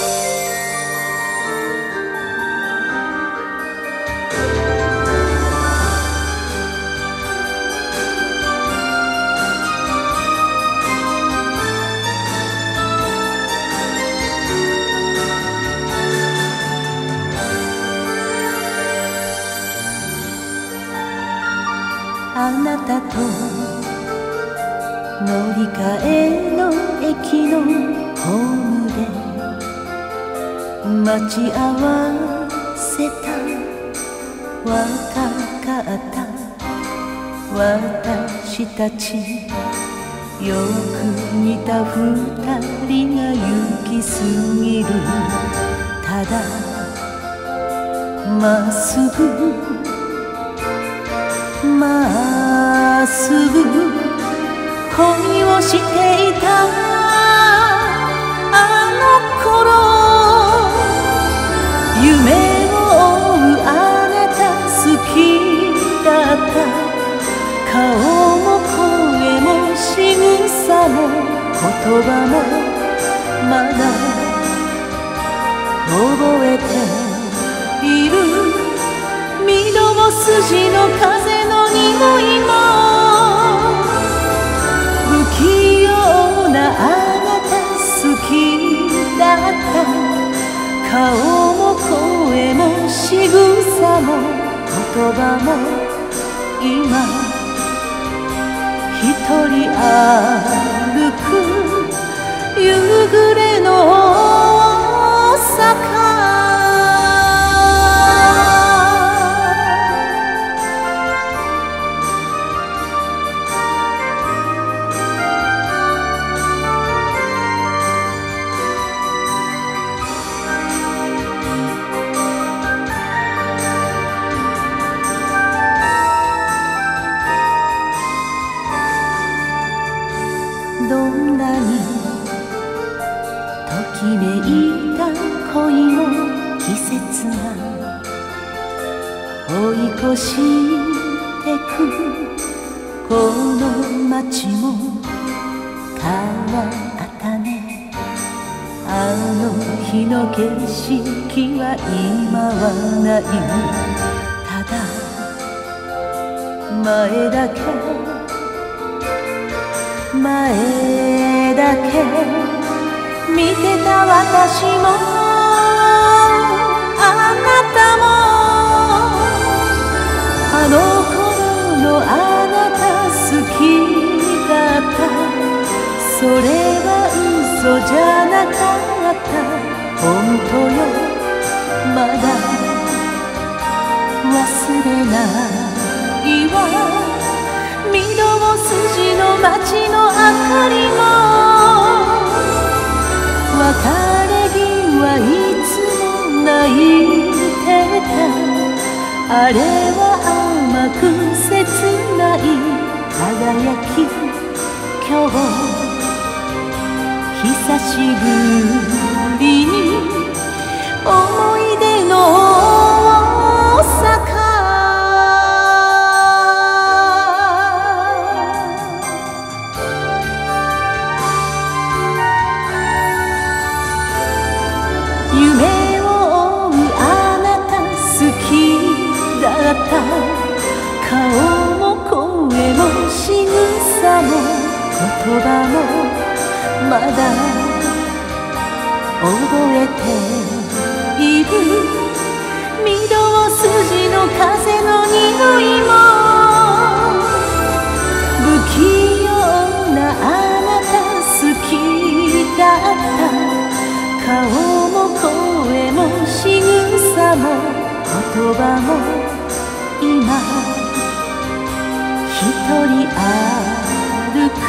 あなたと乗り換えの駅のホームで待ち合わせた。若かった。私たち。よく似た二人が行き過ぎる。ただまっすぐ。まっすぐ。恋をしていた。夢を追うあなた好きだった。顔も声も仕草も言葉もまだ覚えている。御堂筋の風仕草も言葉も今一人歩恋の季節が追い越してくこの街も変わったね。あの日の景色は今はない。ただ前だけ前だけ見てた私それは嘘じゃなかった。本当よ。まだ。忘れないわ。御堂筋の街の明かりも。別れ際いつも泣いてた。あれは甘く切ない。輝き。今日。久しぶりに思い出の坂夢を追うあなた好きだった。顔も声も仕草も言葉もまだ覚えている御堂筋の風の匂いも不器用なあなた好きだった顔も声も仕草も言葉も今一人歩く